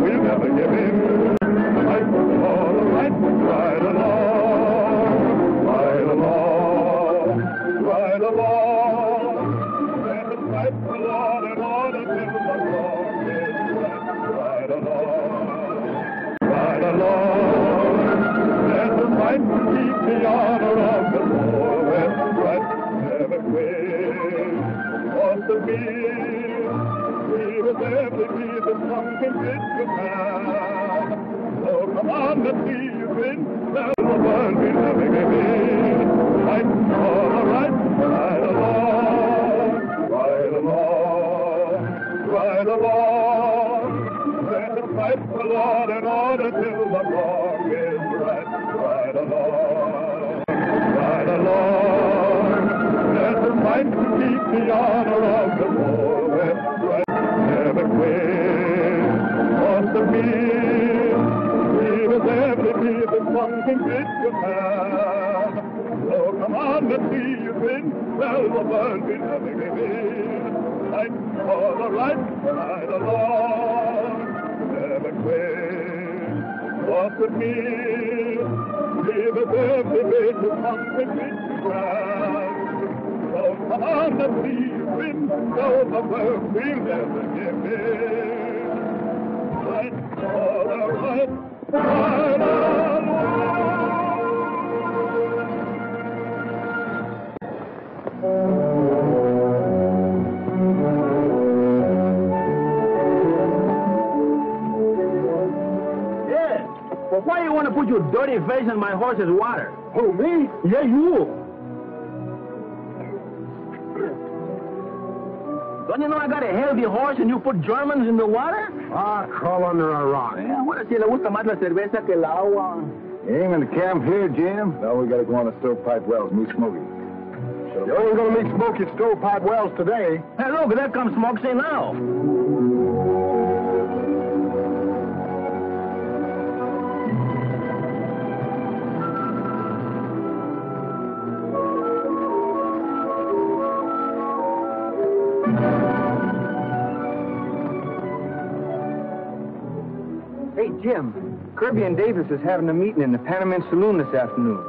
we'll never give in. The have. So come on, let's see you win. Tell the world we in. For the right, along, ride along. Let fight law and order till the wrong is right, us fight to keep the honor of the war. We will every bit you have. So come on, let's see you win. Tell the world we never Fight the right, ride along, never quit. Off the field, give us every bit the you have. So come on, let's see you win. Tell the world we'll never give in. Fight for the right. Yeah. Well, why you want to put your dirty face in my horse's water? Who, me? Yeah, you. Don't you know I got a healthy horse and you put Germans in the water? Ah, crawl under a rock. Yeah, bueno, si le gusta más la cerveza que el agua. You ain't gonna camp here, Jim? No, we gotta go on to Stovepipe Wells, meet Smokey. You ain't gonna meet Smokey at Stovepipe Wells today. Hey, look, there comes Smokesy now. Jim. Kirby and Davis is having a meeting in the Panamint Saloon this afternoon.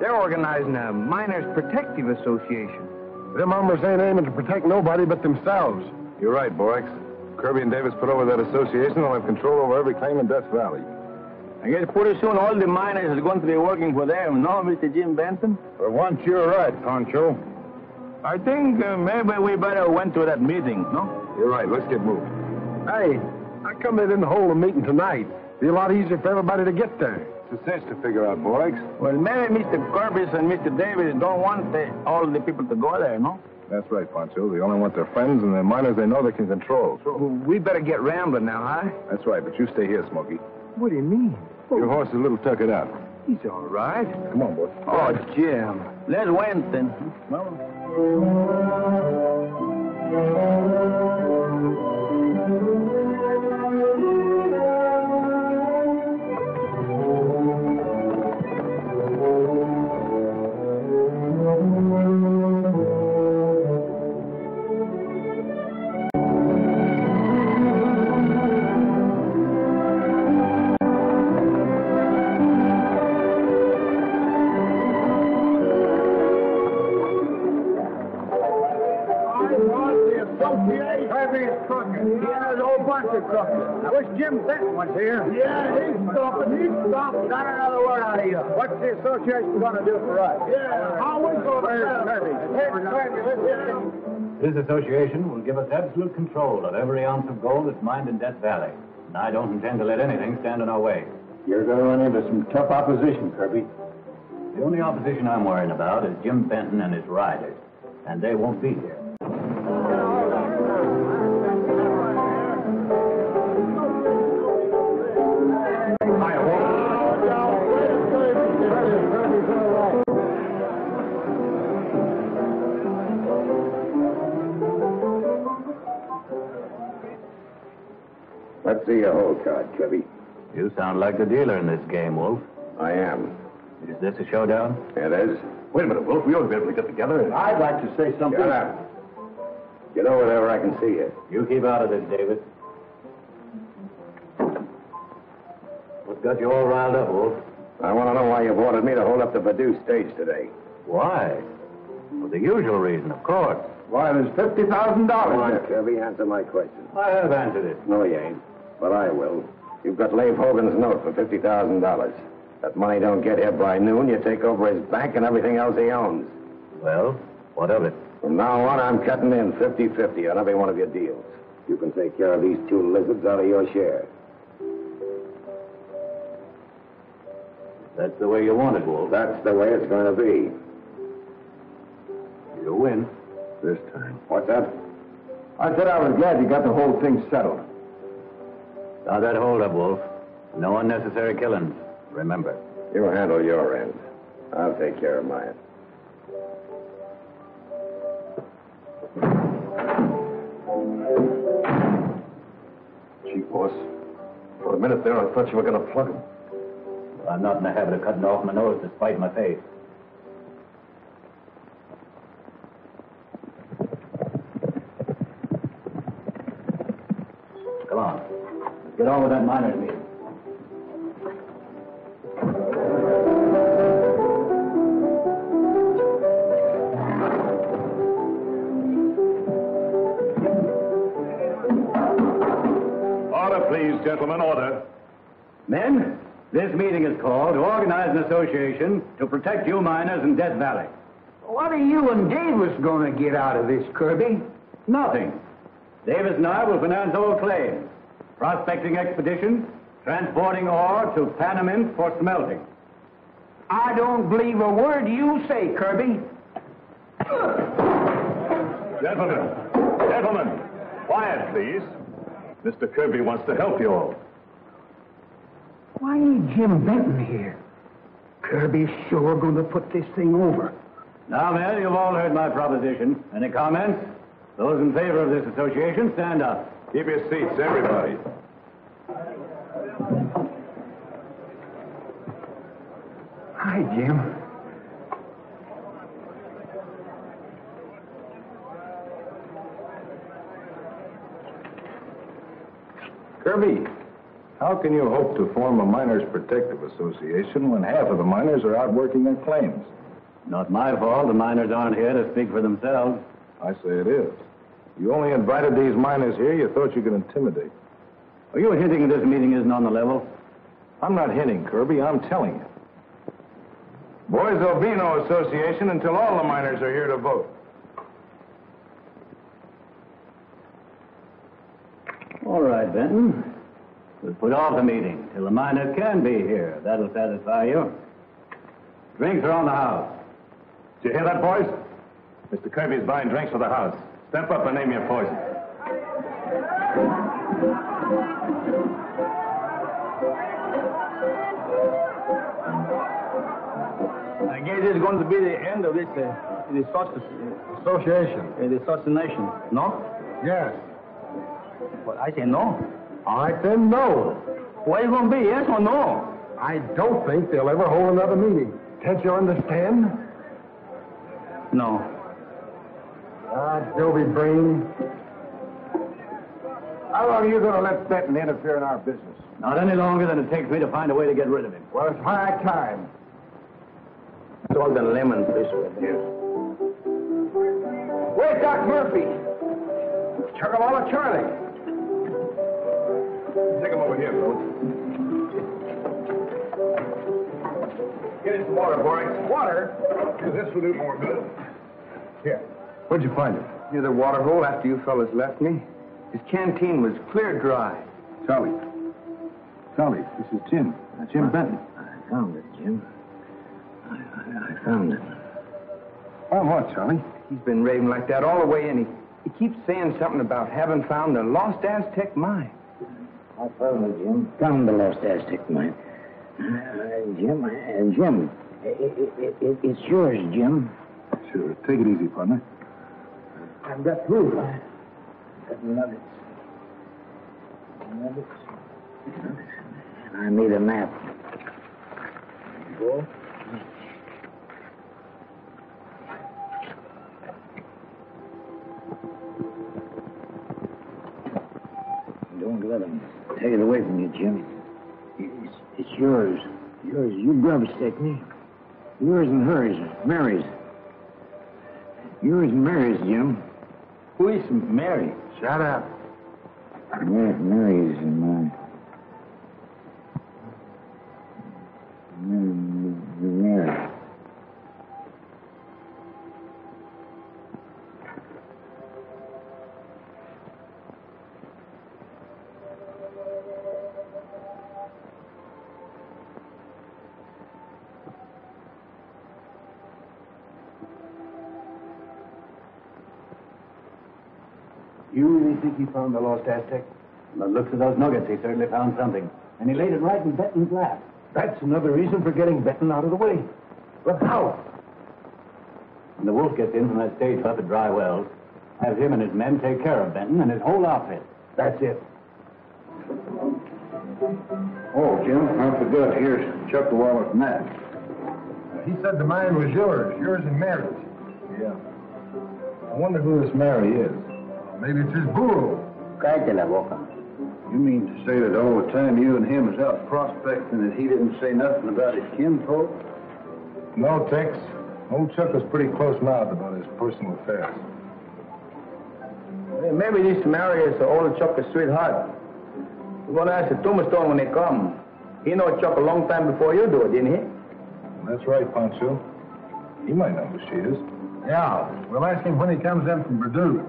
They're organizing a Miners Protective Association. Them members ain't aiming to protect nobody but themselves. You're right, Borax. Kirby and Davis put over that association. They'll have control over every claim in Death Valley. I guess pretty soon all the miners are going to be working for them, no, Mr. Jim Benton? For once, you're right, Pancho. I think uh, maybe we better went to that meeting, no? You're right. Let's get moving. Hey, how come they didn't hold a meeting tonight? Be a lot easier for everybody to get there. It's a cinch to figure out, Borax. Well, maybe Mr. Kirby and Mr. Davis don't want the, all the people to go there, no? That's right, Pancho. They only want their friends and the miners they know they can control. Well, we better get rambling now, huh? That's right, but you stay here, Smokey. What do you mean? Your horse is a little tuckered out. He's all right. Come on, boy. Oh, Jim. Let's wait then. Well, Yeah, there's a whole bunch of truckers. I wish Jim Benton was here. Yeah, he's stopping. He's stopping. Not another word out of you. What's the association going to do for us? Yeah, how we going to Hey, Kirby, This association will give us absolute control of every ounce of gold that's mined in Death Valley. And I don't intend to let anything stand in our way. You're going to run into some tough opposition, Kirby. The only opposition I'm worrying about is Jim Benton and his riders. And they won't be here. See your whole card, Kirby. You sound like the dealer in this game, Wolf. I am. Is this a showdown? It is. Wait a minute, Wolf. We ought to be able to get together. and- I'd like to say something. Shut up. Get over there where I can see you. You keep out of this, Davis. What's got you all riled up, Wolf? I want to know why you've ordered me to hold up the Badu stage today. Why? For the usual reason, of course. Why, there's fifty thousand Come dollars on, there. Kirby, answer my question. I have answered it. No, you ain't. But I will. You've got Lave Hogan's note for $50,000. That money don't get here by noon, you take over his bank and everything else he owns. Well, what of it? From now on, I'm cutting in 50-50 on every one of your deals. You can take care of these two lizards out of your share. That's the way you want it, Wolf. That's the way it's going to be. You win. This time. What's that? I said I was glad you got the whole thing settled. Now that hold up, Wolf. No unnecessary killings. Remember. You handle your end. I'll take care of mine. Gee, boss. For a minute there, I thought you were going to plug him. I'm not in the habit of cutting off my nose to spite my face. Come on. Let's get on with that miners meeting. Order, please, gentlemen, order. Men, this meeting is called to organize an association to protect you miners in Death Valley. What are you and Davis going to get out of this, Kirby? Nothing. Davis and I will finance all claims. Prospecting expeditions, transporting ore to Panamint for smelting. I don't believe a word you say, Kirby. Gentlemen, gentlemen, quiet, please. Mr. Kirby wants to help you all. Why ain't Jim Benton here? Kirby's sure going to put this thing over. Now, men, you've all heard my proposition. Any comments? Those in favor of this association, stand up. Keep your seats, everybody. Hi, Jim. Kirby, how can you hope to form a miners' protective association when half of the miners are out working their claims? Not my fault. The miners aren't here to speak for themselves. I say it is. You only invited these miners here, you thought you could intimidate. Are you hinting this meeting isn't on the level? I'm not hinting, Kirby, I'm telling you. Boys, there'll be no association until all the miners are here to vote. All right, Benton. We'll put off the meeting till the miners can be here. That'll satisfy you. Drinks are on the house. Did you hear that, boys? Mr. Kirby's buying drinks for the house. Step up and name your poison. I guess it's going to be the end of this, uh, this Association. uh, this assassination. No? Yes. But I say no. All right, then, no. What is going to be, yes or no? I don't think they'll ever hold another meeting. Can't you understand? No. Ah, Joby Brain. How long are you going to let Benton interfere in our business? Not any longer than it takes me to find a way to get rid of him. Well, it's high time. Salt and lemon, please. Yes. Where's Doc Murphy? Chuckwalla Charlie. Take him over here, folks. Get in some water, boy. Water? This will do more good. Here. Where'd you find it? Near the water hole after you fellas left me. His canteen was clear dry. Charlie. Charlie, this is Jim. Uh, Jim Benton. I found it, Jim. I, I, I found it. Oh, what, Charlie? He's been raving like that all the way in. He, he keeps saying something about having found the lost Aztec mine. I found it, Jim. Found the lost Aztec mine. Uh, Jim, uh, Jim, i i i it's yours, Jim. Sure. Take it easy, partner. I've got proof. I got nuggets. I need a map. Go. Don't let him take it away from you, Jim. It's, it's yours. Yours. You grub Stickney. Yours and hers. Mary's. Yours and Mary's, Jim. Who is Mary? Shut up. Mary, is and mine. You think he found the lost Aztec? By the looks of those nuggets, he certainly found something. And he laid it right in Benton's lap. That's another reason for getting Benton out of the way. But how? When the wolf gets in from that stage up at Dry Wells, have him and his men take care of Benton and his whole outfit. That's it. Oh, Jim, I forgot. Here's Chuck the Wallace map. He said the mine was yours, yours and Mary's. Yeah. I wonder who this Mary is. Maybe it's his burro. Cállate la boca. You mean to say that all the time you and him was out prospecting that he didn't say nothing about his kinfolk? No, Tex. Old Chuck was pretty close-mouthed about his personal affairs. Maybe this Mary is old Chuck's sweetheart. We're going to ask the tombstone when they come. He know Chuck a long time before you do, didn't he? That's right, Pancho. He might know who she is. Yeah, we'll ask him when he comes in from Purdue.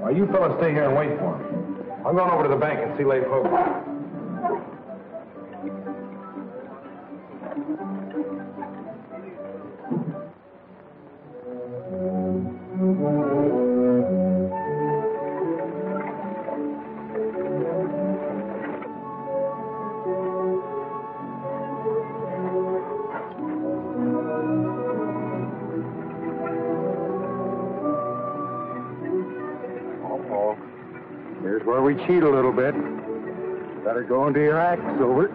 Why, you fellas stay here and wait for him. I'm going over to the bank and see Leif Hogan. A little bit. Better go into your act, Silver.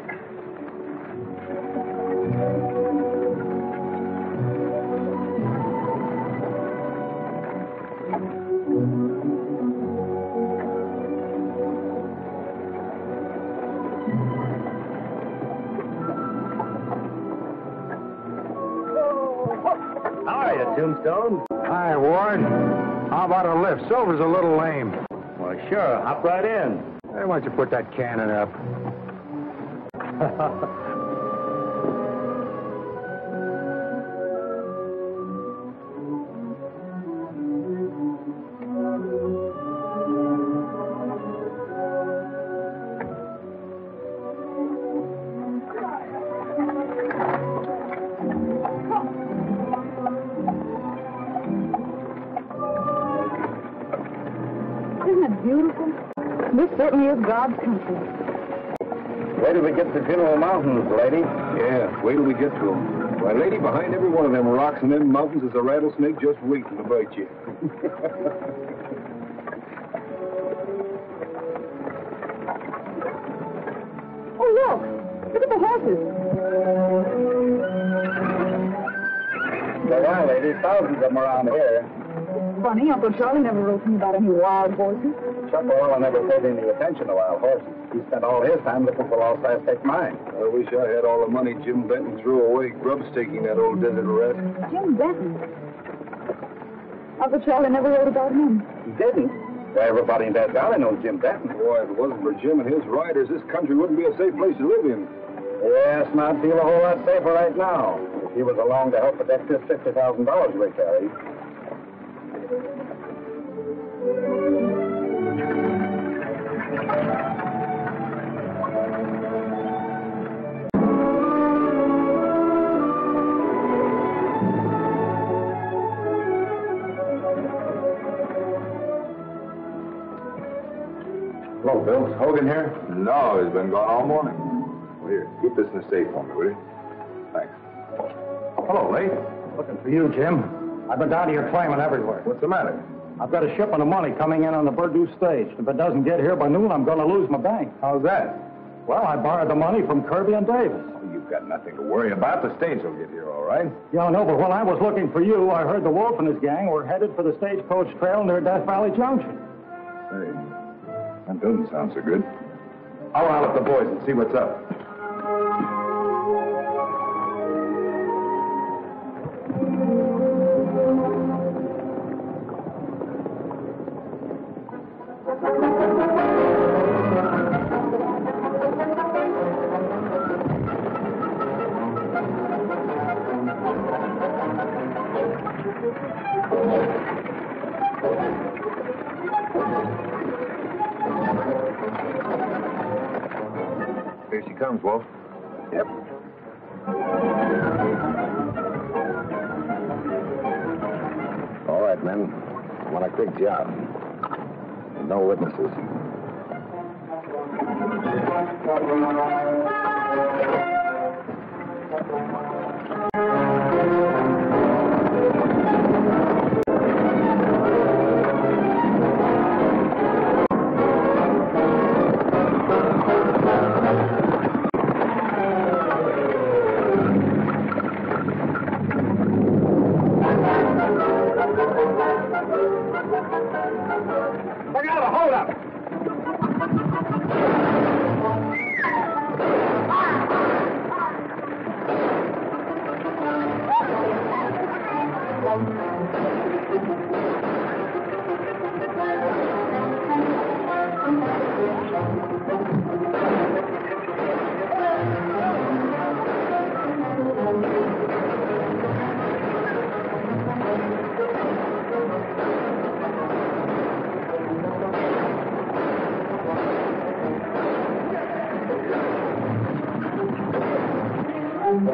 How are you, Tombstone? Hi, Ward. How about a lift? Silver's a little lame. Sure. Hop right in. Hey, why don't you put that cannon up? This certainly is God's country. Wait till we get to Funeral Mountains, lady. Yeah, wait till we get to him. Why, lady, behind every one of them rocks and them mountains is a rattlesnake just waiting to bite you. Oh, look! Look at the horses. There are, lady. Thousands of them around here. Funny, Uncle Charlie never wrote me about any wild horses. Chuckwalla never paid any attention to wild horses. He spent all his time looking for lost Aztec mine. I wish I had all the money Jim Benton threw away grubstaking that old desert rat. Jim Benton. Uncle Charlie never wrote about him. He didn't. Why, everybody in that Valley knows Jim Benton. Boy, if it wasn't for Jim and his riders, this country wouldn't be a safe place to live in. Yes, not feel a whole lot safer right now. If he was along to help protect this $50,000 we carry. Hello, Bill. Is Hogan here? No, he's been gone all morning. Well, here, keep this in the safe for me, will you? Thanks. Hello, Lee. Looking for you, Jim. I've been down to your claiming everywhere. What's the matter? I've got a shipment of money coming in on the Purdue stage. If it doesn't get here by noon, I'm going to lose my bank. How's that? Well, I borrowed the money from Kirby and Davis. Oh, you've got nothing to worry about. The stage will get here all right. Yeah, I know, but when I was looking for you, I heard the Wolf and his gang were headed for the stagecoach trail near Death Valley Junction. Hey, that doesn't sound so good. I'll round up the boys and see what's up. She comes, Wolf. Yep. All right, men. I want a quick job. No witnesses. Hold up! We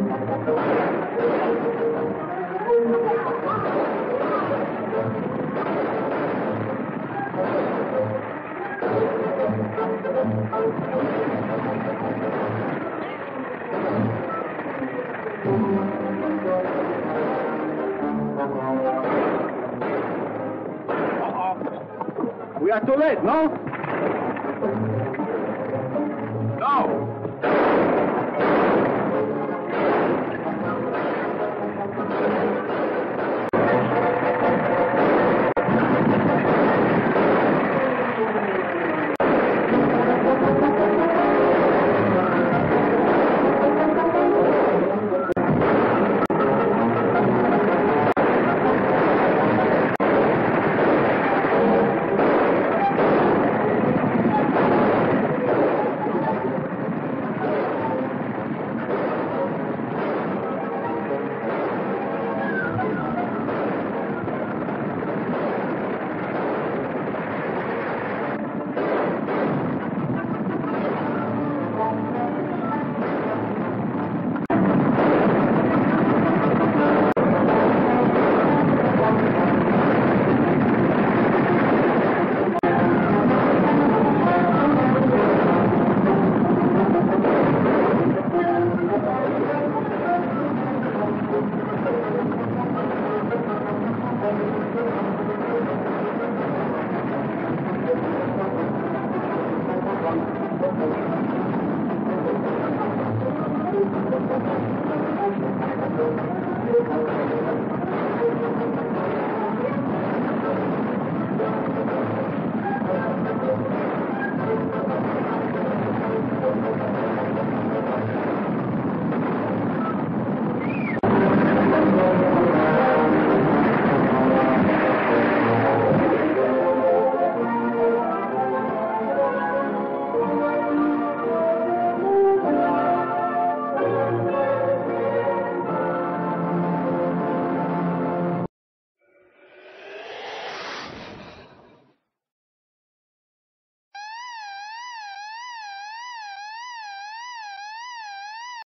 are too late, no? No!